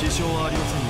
支障はありませんよ。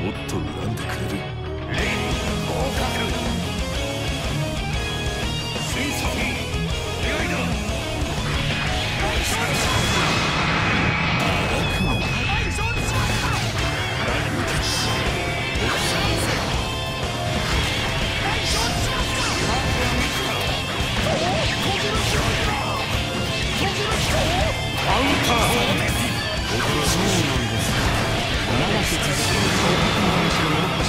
もっと恨んでくれる。レそうなんですど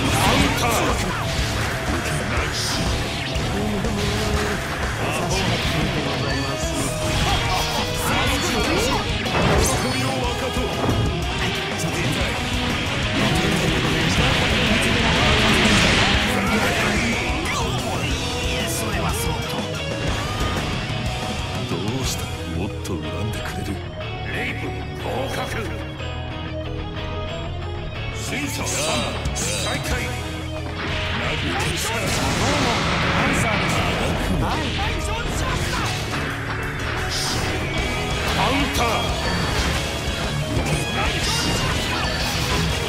うした？らもっと恨んでくれる？再開どうもアンサーですはい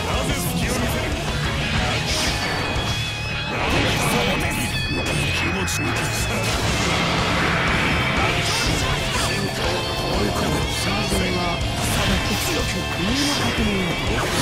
な隙を見せるにさをはらに強く身の確認を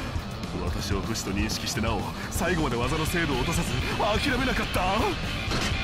私を武士と認識してなお最後まで技の精度を落とさず諦めなかった。